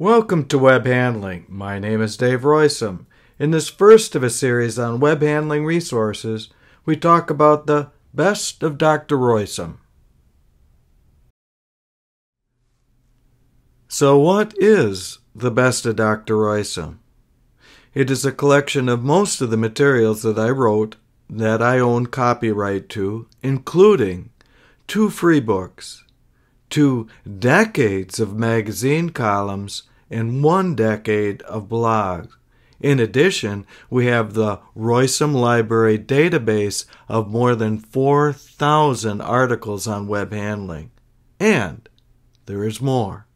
Welcome to Web Handling. My name is Dave Roisum. In this first of a series on web handling resources, we talk about the best of Dr. Roisum. So, what is the best of Dr. Roisum? It is a collection of most of the materials that I wrote that I own copyright to, including two free books, two decades of magazine columns, and one decade of blogs. In addition, we have the Roisum Library database of more than 4,000 articles on web handling. And there is more.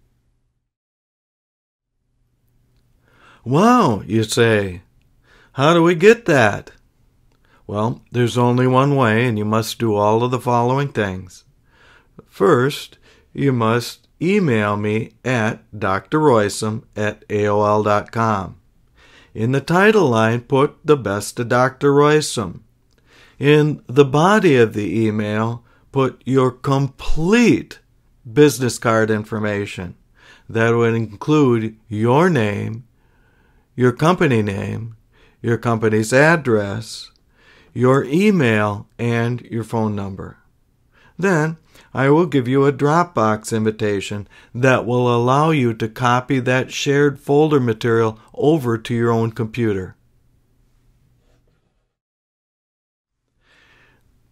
Wow, you say. How do we get that? Well, there's only one way, and you must do all of the following things. First, you must email me at drroisum at aol.com. In the title line, put the best of Dr. Roisum. In the body of the email, put your complete business card information. That would include your name, your company name, your company's address, your email, and your phone number. Then I will give you a Dropbox invitation that will allow you to copy that shared folder material over to your own computer.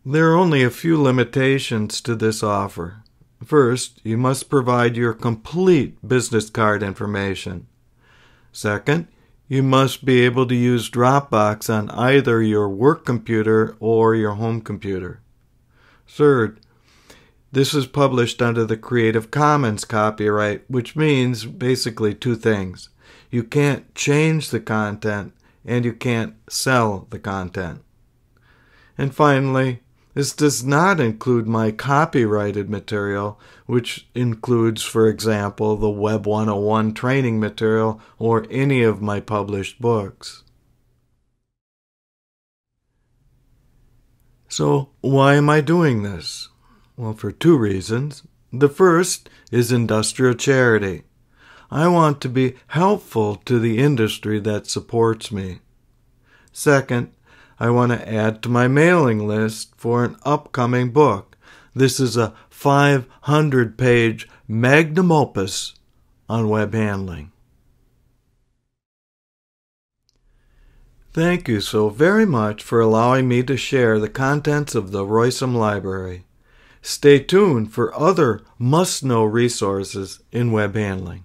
There are only a few limitations to this offer. First, you must provide your complete business card information. Second, you must be able to use Dropbox on either your work computer or your home computer. Third, this is published under the Creative Commons copyright, which means basically two things. You can't change the content and you can't sell the content. And finally, this does not include my copyrighted material, which includes, for example, the Web 101 training material or any of my published books. So, why am I doing this? Well, for two reasons. The first is industrial charity. I want to be helpful to the industry that supports me. Second, I want to add to my mailing list for an upcoming book. This is a 500 page magnum opus on web handling. Thank you so very much for allowing me to share the contents of the Roisum Library. Stay tuned for other must know resources in web handling.